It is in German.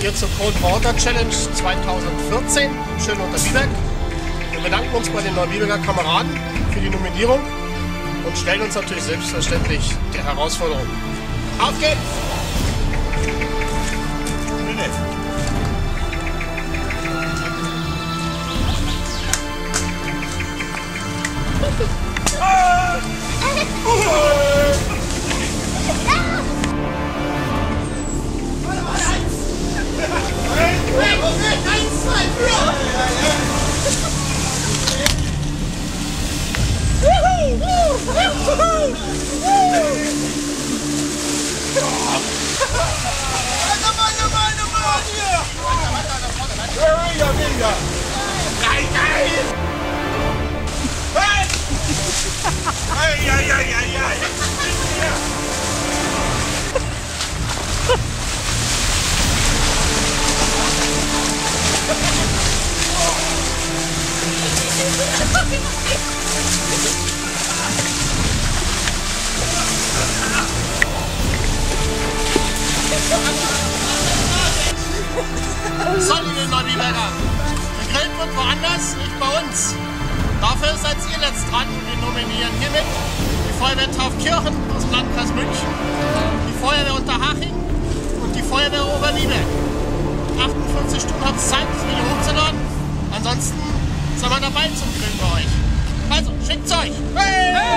hier zur Cold Water Challenge 2014 schön unter Wieberg. Wir bedanken uns bei den Neuwieberger Kameraden für die Nominierung und stellen uns natürlich selbstverständlich der Herausforderung. Auf geht's! So, が大体はい。はい。はい。Wird woanders, nicht bei uns. Dafür seid ihr jetzt dran. Wir nominieren hiermit die Feuerwehr Taufkirchen aus dem Landkreis München, die Feuerwehr Unterhaching und die Feuerwehr Obernieberg. 58 Stunden habt Zeit, das Video hochzuladen. Ansonsten sind wir dabei zum Grillen bei euch. Also, schickt's euch! Hey!